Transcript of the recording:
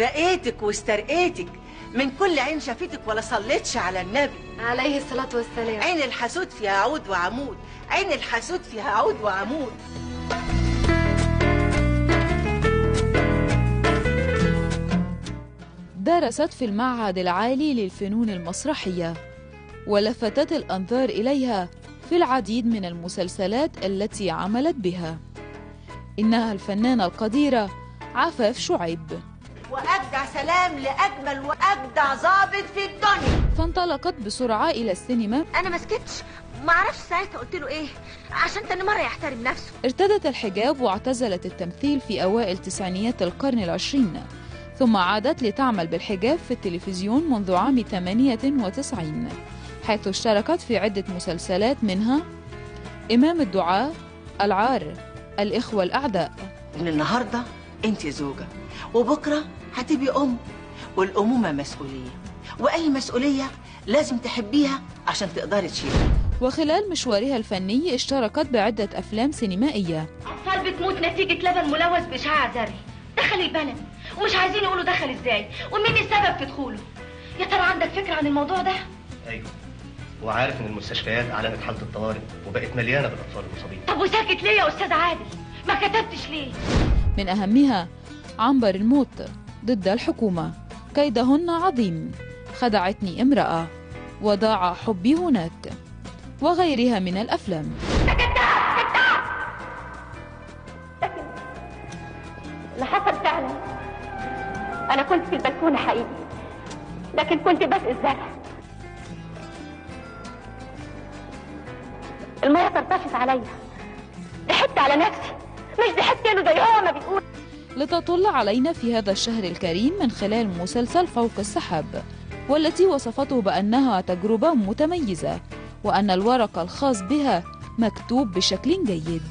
رقيتك واسترقيتك من كل عين شافتك ولا صليتش على النبي. عليه الصلاة والسلام. عين الحسود فيها عود وعمود. عين الحسود فيها عود وعمود. درست في المعهد العالي للفنون المسرحية ولفتت الأنظار إليها في العديد من المسلسلات التي عملت بها. إنها الفنانة القديرة عفاف شعيب. واجدع سلام لأجمل واجدع ظابط في الدنيا. فانطلقت بسرعة إلى السينما. أنا ما سكتش. ما أعرفش ساعتها قلت له إيه؟ عشان تاني مرة يحترم نفسه. ارتدت الحجاب واعتزلت التمثيل في أوائل تسعينيات القرن العشرين. ثم عادت لتعمل بالحجاب في التلفزيون منذ عام 98 حيث اشتركت في عدة مسلسلات منها إمام الدعاء العار الإخوة الأعداء. من النهارده انت زوجة. وبكرة هتبقي أم والأمومة مسؤولية. وأي مسؤولية لازم تحبيها عشان تقدري تشيلها وخلال مشوارها الفني اشتركت بعدة أفلام سينمائية. أطفال بتموت نتيجة لبن ملوث باشعاع ذري. دخل البلد. ومش عايزين يقولوا دخل إزاي. ومين السبب في دخوله؟ يا ترى عندك فكرة عن الموضوع ده؟ أيوه. وعارف إن المستشفيات أعلنت حالة الطوارئ وبقت مليانة بالأطفال المصابين. طب وساكت ليه يا أستاذ عادل؟ ما كتبتش ليه؟ من أهمها عنبر الموت ضد الحكومة. كيدهن عظيم. خدعتني امرأة. وضاع حبي هناك. وغيرها من الأفلام. حصل فعلا. أنا كنت في البلكونة حقيقي. لكن كنت بسقي الزرع المية طرطشت عليا. ضحكت على نفسي. ضحكت له زي هو ما بيقول. لتطل علينا في هذا الشهر الكريم من خلال مسلسل فوق السحاب والتي وصفته بأنها تجربة متميزة وأن الورق الخاص بها مكتوب بشكل جيد.